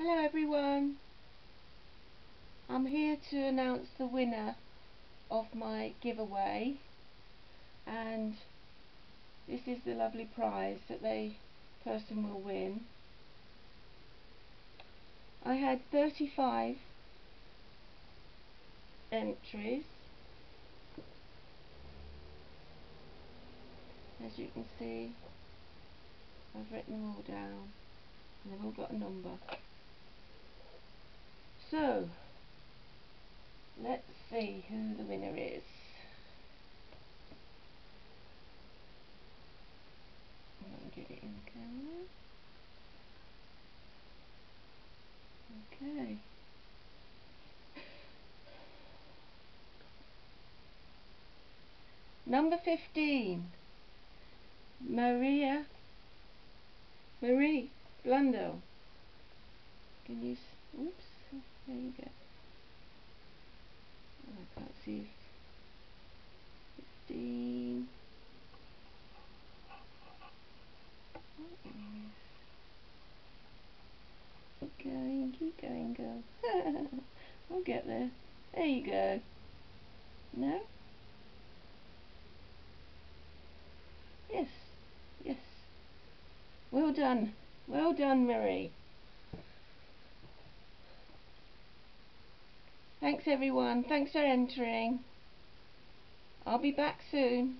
Hello everyone. I'm here to announce the winner of my giveaway and this is the lovely prize that the person will win. I had 35 entries as you can see I've written them all down and they've all got a number. So, let's see who the winner is. get it in camera. Okay. Number 15, Maria, Marie Blundell. Can you, oops. There you go. Oh, I can't see. 15. Keep going, keep going, girl. I'll get there. There you go. No? Yes, yes. Well done. Well done, Marie. Thanks everyone. Thanks for entering. I'll be back soon.